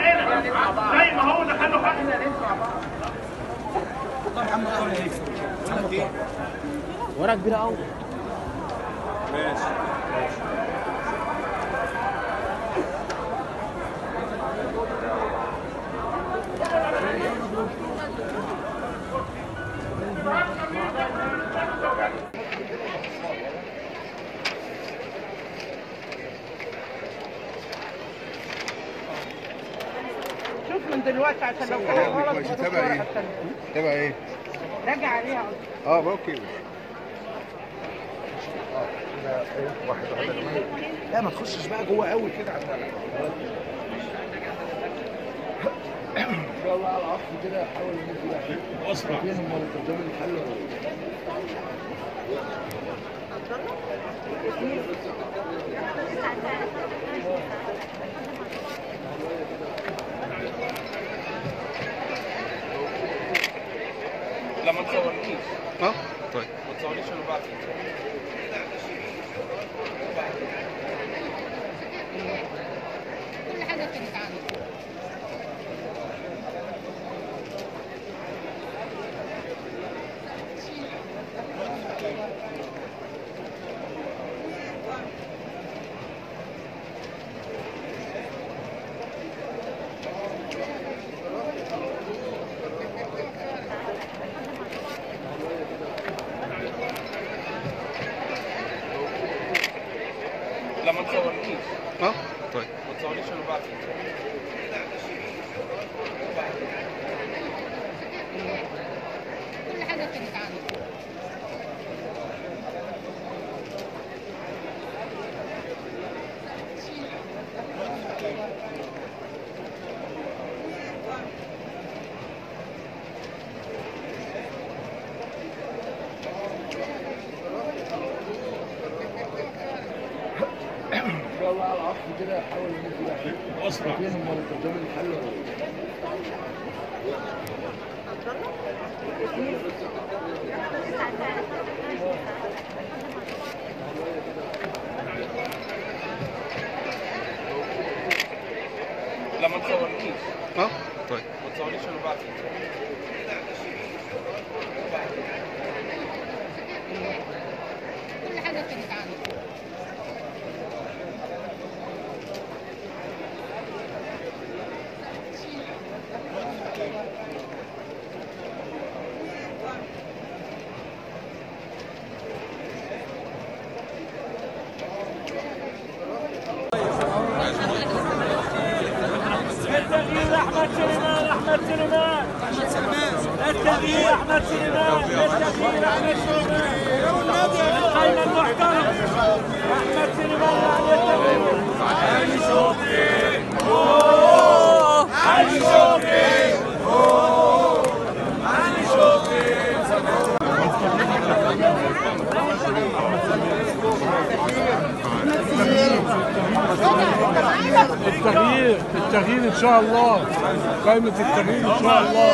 زي ما هو دخل له حقنا ورقه كبيره قوي ماشي ماشي. من دلوقتي عشان لو كان غلط ورقة إيه؟ تبقى إيه؟ راجع عليها آه أوكي. لا ما تخشش بقى جوه قوي كده على ان شاء الله على العصر كده اسرع قدام الحل لا ما تصورنيش آه طيب ما تصورنيش أنا بعد كل حاجة كانت عندي لا ما تصورنيش آه طيب ما تصورنيش أنا بعد كل حاجة كانت عندي العصر كده احاول إن أنت أسرع. فين هم قدام الحل لا ما تصورنيش. آه طيب. ما تصورنيش أنا بعد كل حاجة كانت عندي. التغيير أحمد سليمان التغيير أحمد سليمان. التغيير احمد التغيير التغيير إن شاء الله. قائمة التغيير إن شاء الله.